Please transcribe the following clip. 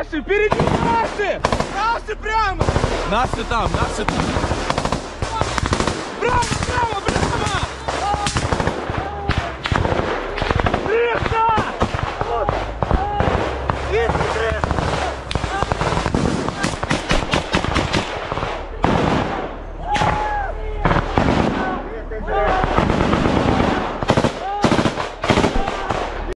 Наши! Впереди наши! Наши прямо! Наши там, наши там!